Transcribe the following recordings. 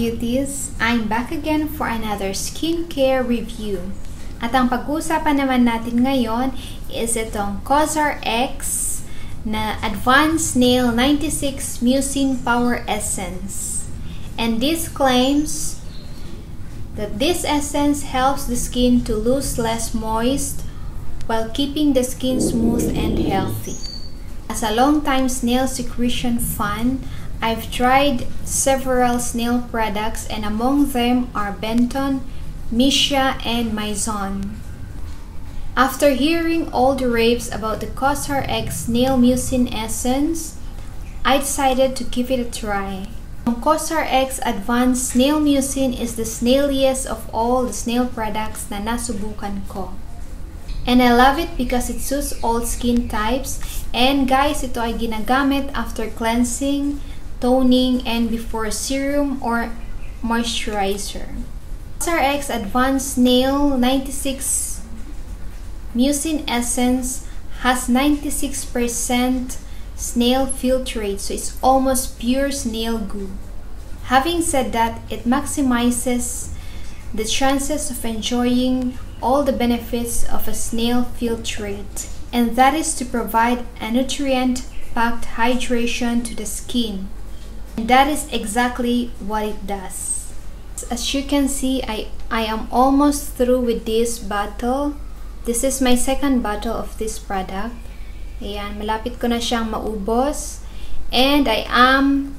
beauties! I'm back again for another skincare review. At ang pag-uusapan naman natin ngayon is itong COSRX na Advanced Snail 96 Mucin Power Essence. And this claims that this essence helps the skin to lose less moist while keeping the skin smooth and healthy. As a long-time snail secretion fan, I've tried several snail products and among them are Benton, Missha, and Mizon. After hearing all the raves about the COSRX Snail Mucin Essence, I decided to give it a try. COSRX Advanced Snail Mucin is the snailiest of all the snail products na nasubukan ko. And I love it because it suits all skin types. And guys, ito ay ginagamit after cleansing, toning, and before serum or moisturizer. SRX Advanced Snail 96 Mucin Essence has 96% snail filtrate, so it's almost pure snail goo. Having said that, it maximizes the chances of enjoying all the benefits of a snail filtrate, and that is to provide a nutrient packed hydration to the skin. And that is exactly what it does. As you can see, I, I am almost through with this bottle. This is my second bottle of this product. Ayan, malapit ko na siyang maubos. And I am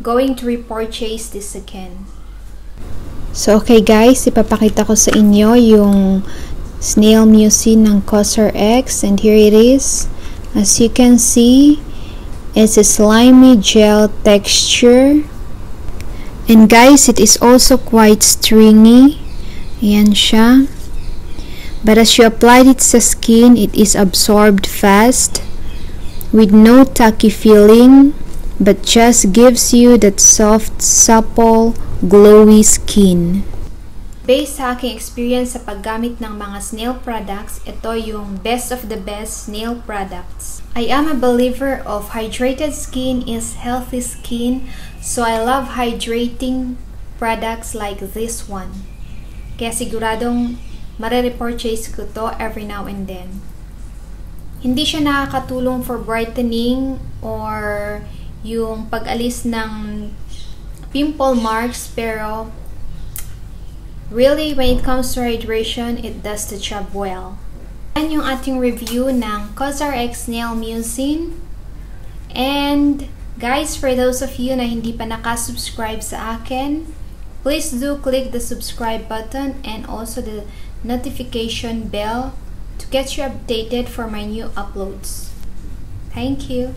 going to repurchase this again. So, okay guys, ipapakita ko sa inyo yung snail mucin ng Cosar X. And here it is. As you can see, it's a slimy gel texture. And guys, it is also quite stringy. Ayan siya. But as you applied it sa skin, it is absorbed fast with no tacky feeling but just gives you that soft, supple, glowy skin. Based sa aking experience sa paggamit ng mga snail products, ito yung best of the best snail products. I am a believer of hydrated skin is healthy skin, so I love hydrating products like this one. Kaya siguradong marirepurchase ko to every now and then. Hindi siya nakakatulong for brightening or yung pag-alis ng pimple marks pero really when it comes to hydration it does the job well. Yan yung ating review ng CosRX Nail Mucin. And guys for those of you na hindi pa nakasubscribe sa akin please do click the subscribe button and also the notification bell to get you updated for my new uploads. Thank you